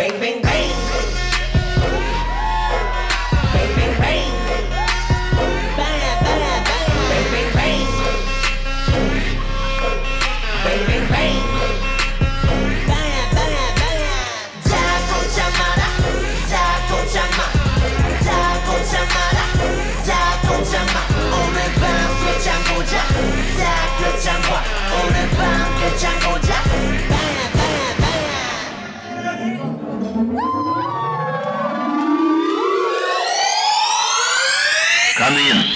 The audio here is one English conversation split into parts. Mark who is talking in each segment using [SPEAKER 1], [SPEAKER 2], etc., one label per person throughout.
[SPEAKER 1] bang, bang, bang.
[SPEAKER 2] Amin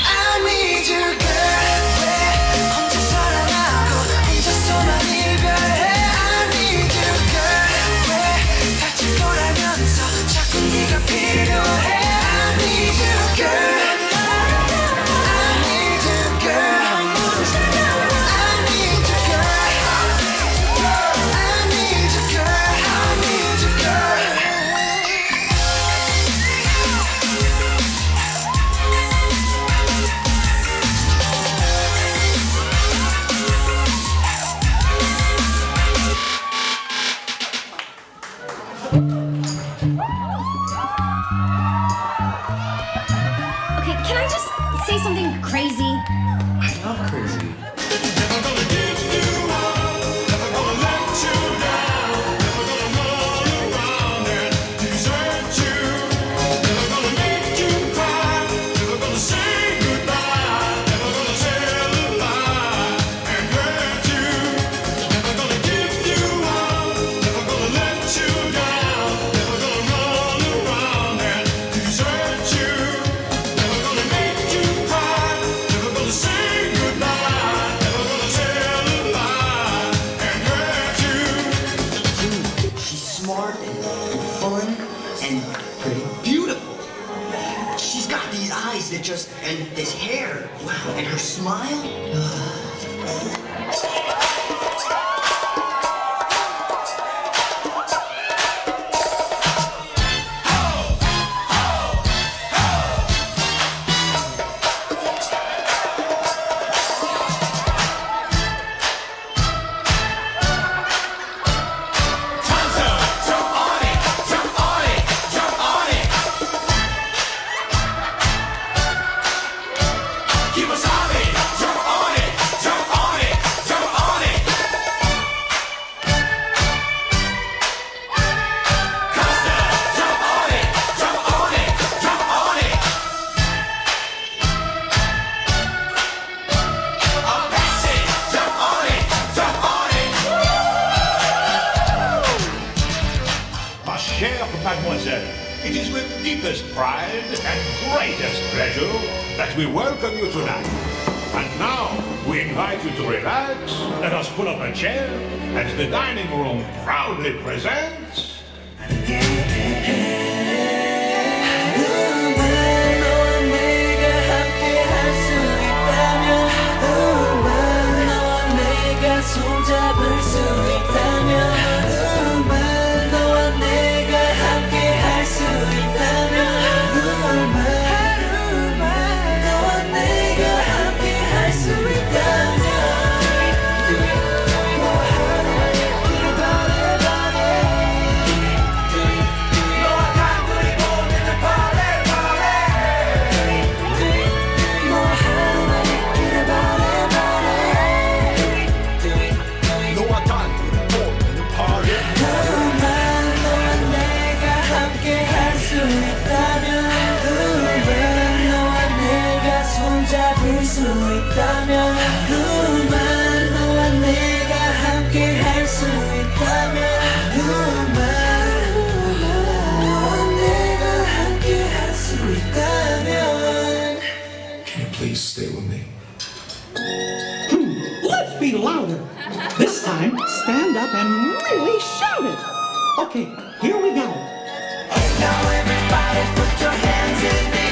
[SPEAKER 2] love crazy.
[SPEAKER 3] It just, and this hair, wow, and her smile.
[SPEAKER 4] Chère mademoiselle, it is with deepest pride and greatest pleasure that we welcome you tonight. And now, we invite you to relax, let us pull up a chair, as the dining room proudly presents...
[SPEAKER 1] 수 있다면
[SPEAKER 2] Can you please stay with me?
[SPEAKER 5] Hmm, let's be louder. This time, stand up and really shout it. Okay, here we go.
[SPEAKER 1] Now everybody put your hands in the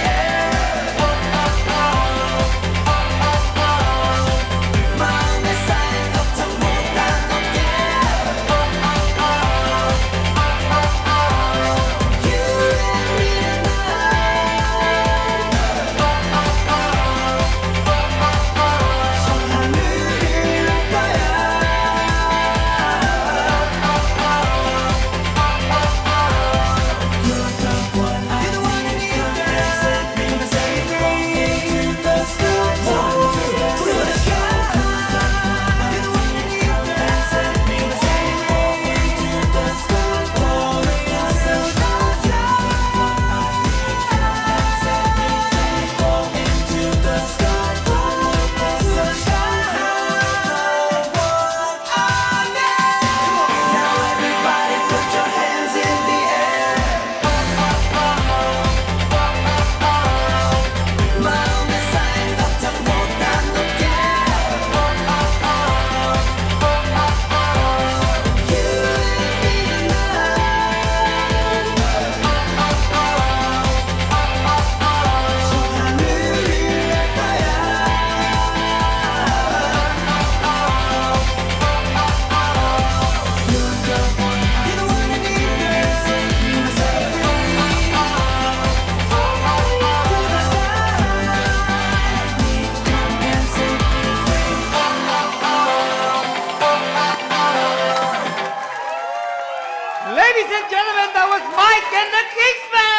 [SPEAKER 6] Ladies and gentlemen, that was Mike and the Kingsmen!